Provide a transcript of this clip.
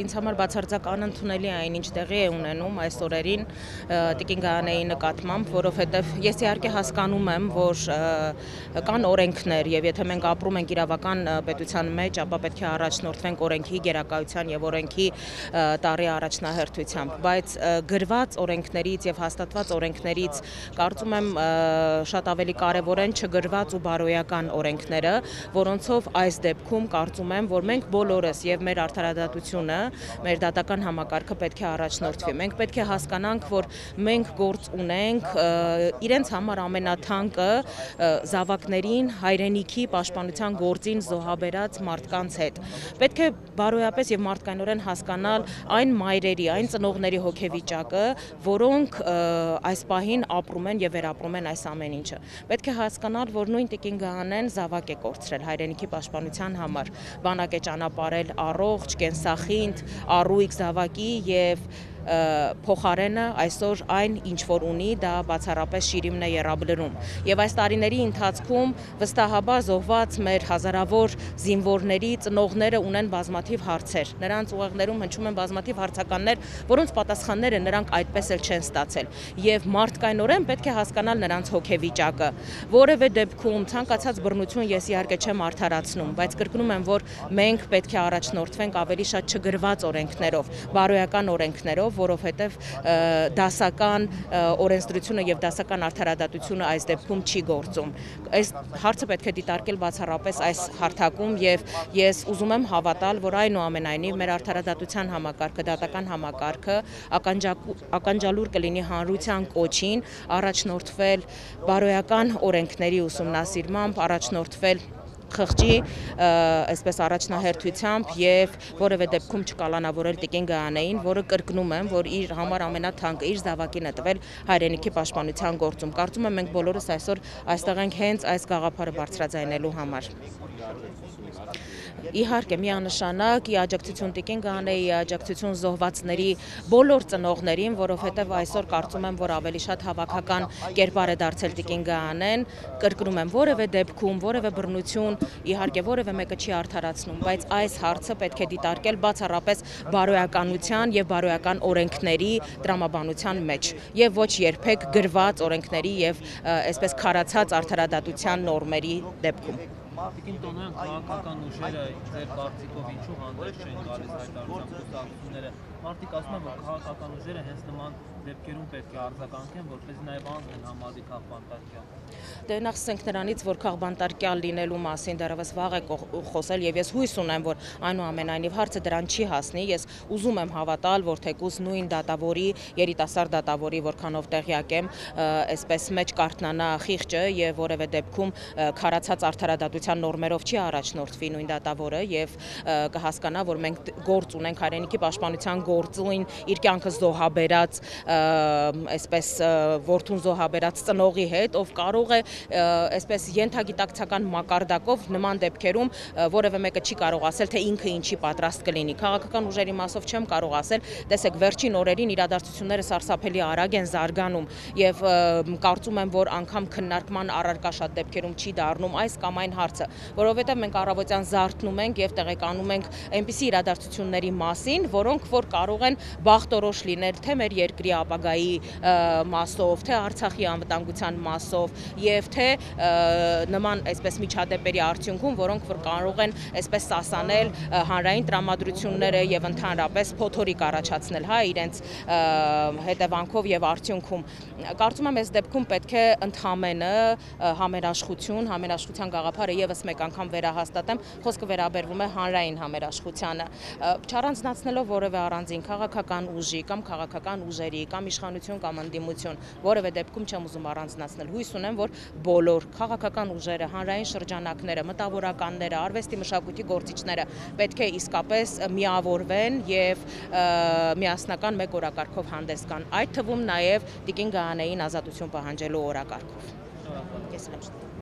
ինձ համար բացարձակ անընդունելի է այն ինչ տեղի է ունենում այս օրերին Տիկին Գայանեի նկատմամբ, որովհետև ես իհարկե հասկանում եմ, որ կան օրենքներ եւ եթե մենք ապրում ենք իրավական պետության մեջ, ապա պետք է առաջնորդվենք օրենքի գերակայության եւ օրենքի տարի առաջնահերթությամբ, բայց գրված օրենքներից եւ հաստատված օրենքներից կարծում եմ շատ ավելի կարեւոր են չգրված ու բարոյական օրենքները, որոնցով այս դեպքում կարծում եմ, որ մենք բոլորս եւ մեր արդարադատությունը մեր դատական համակարգը պետք է առաջնորդվի։ Մենք պետք է հասկանանք, որ մենք գործ ունենք իրենց համար ամենաթանկը զավակներին հայրենիքի պաշտպանության գործին զոհաբերած մարդկանց հետ։ Պետք է բարոյապես եւ մարդկայնորեն հասկանալ այն մայրերի, այն ծնողների հոգեվիճակը, որոնք այս պահին ապրում են եւ վերապրում են այս ամեն ինչը։ Պետք է հասկանալ, որ նույն Տիկին Գահանեն զավակ է կորցրել հայրենիքի պաշտպանության համար։ Բանակ է ճանապարել առողջ, կենսախինդ, առույգ զավակի եւ փոխարենը այսօր այն ինչ որ ունի դա բացառապես շիրիմն է երաբլրում եւ այս տարիների ընթացքում վստահաբար զոհված մեր հազարավոր զինվորների ծնողները ունեն բազմաթիվ հարցեր նրանց ուղեղներում հնչում են բազմաթիվ հարցականներ որոնց պատասխանները նրանք այդպես էլ չեն ստացել եւ մարդկայնորեն պետք է հասկանալ նրանց հոգեվիճակը որևէ դեպքում ցանկացած բռնություն ես իհարկե չեմ արդարացնում բայց կրկնում եմ որ մենք պետք է առաջնորդվենք ավելի շատ չգրված օրենքներով բարոյական օրենքներով պատճառով, որովհետև դասական օրենսդրությունը եւ դասական արդարադատությունը այս դեպքում չի գործում։ Այս հարցը պետք է դիտարկել բացառապես այս հարթակում եւ ես ուզում եմ հավատալ, որ այնուամենայնիվ մեր արդարադատության համակարգը, դատական համակարգը ականջալուր կլինի հանրության կոչին առաջնորդվել բարոյական օրենքների ուսումնասիրմամբ, առաջնորդվել խղճի այսպես առաջնահերթությամբ եւ որևէ դեպքում չկալանավորել Տիկին Գայանեին, որը կրկնում եմ, որ իր համար ամենաթանկը իր զավակին է տվել հայրենիքի պաշտպանության գործում։ Կարծում եմ մենք բոլորս այսօր այստեղ ենք հենց այս գաղափարը բարձրաձայնելու համար։ Իհարկե միանշանակ ի աջակցություն Տիկին Գանեի, ի աջակցություն զոհվածների բոլոր ծնողներին, որովհետև այսօր կարծում եմ, որ ավելի շատ հավաքական կերպար է դարձել Տիկին Գանեն, կրկնում եմ, որևէ դեպքում, որևէ բռնություն, իհարկե որևէ մեկը չի արդարացնում, բայց այս հարցը պետք է դիտարկել բացառապես բարոյականության եւ բարոյական օրենքների տրամաբանության մեջ եւ ոչ երբեք գրված օրենքների եւ այսպես քարացած արդարադատության նորմերի դեպքում։ Տիկին Տոնոյան քաղաքական ուժերը ձեր կարծիքով ինչու հանդես չեն գալիս հայտարարության խոսակցությունները։ Մարդիկ ասում են, որ քաղաքական ուժերը հենց նման դեպքերում պետք է արձագանքեն, որպեսզի նաև անձն համալի քաղբանտարկյալ։ Դե նախ ասենք նրանից, որ քաղբանտարկյալ լինելու մասին դեռևս վաղ է խոսել եւ ես հույս ունեմ, որ այնուամենայնիվ հարցը դրան չի հասնի։ Ես ուզում եմ հավատալ, որ թեկուզ նույն դատավորի, երիտասարդ դատավորի, որքանով տեղյակ եմ, այսպես մեջ կարտնանա խիղճը եւ որևէ դեպքում քարացած արդարադատության նորմերով չի առաջնորդվի նույն դատավորը եւ կհասկանա, որ մենք գործ ունենք հայրենիքի պաշտպանության գործույն իր կյանքը զոհաբերած, այսպես ворթուն զոհաբերած ծնողի հետ, ով կարող է այսպես յենթագիտակցական մակարդակով նման դեպքերում որևէ մեկը չի կարող ասել, թե ինքը ինչի պատրաստ կլինի։ Քաղաքական ուժերի մասով չեմ կարող ասել, տեսեք վերջին օրերին իրադարձությունները սարսափելի արագ են զարգանում եւ կարծում եմ, որ անգամ քննարկման առարկա շատ դեպքերում չի դառնում այս կամ այն հարցը, որովհետեւ մենք առավոտյան զարթնում ենք եւ տեղեկանում ենք այնպիսի իրադարձությունների մասին, որոնք որ կա կարող են բախտորոշ լինել թե մեր երկրի ապագայի մասով, թե Արցախի անվտանգության մասով եւ թե նման այսպես միջադեպերի արդյունքում, որոնք որ կարող են այսպես սասանել հանրային տրամադրությունները եւ ընդհանրապես փոթորիկ առաջացնել, հա, իրենց հետևանքով եւ արդյունքում։ Կարծում եմ այս դեպքում պետք է ընդհանրը համերաշխություն, համերաշխության գաղափարը եւս մեկ անգամ վերահաստատեմ, խոսքը վերաբերվում է հանրային համերաշխությանը։ Չառանձնացնելով որևէ առանձին քաղաքական ուժի կամ քաղաքական ուժերի կամ իշխանություն կամ ընդդիմություն, որևէ դեպքում չեմ ուզում առանձնացնել։ Հույս ունեմ, որ բոլոր քաղաքական ուժերը, հանրային շրջանակները, մտավորականները, արվեստի մշակույթի գործիչները պետք է իսկապես միավորվեն եւ միասնական մեկ օրակարգով հանդես գան։ Այդ թվում նաեւ Տիկին Գայանեին ազատություն պահանջելու օրակարգով։ Ես եմ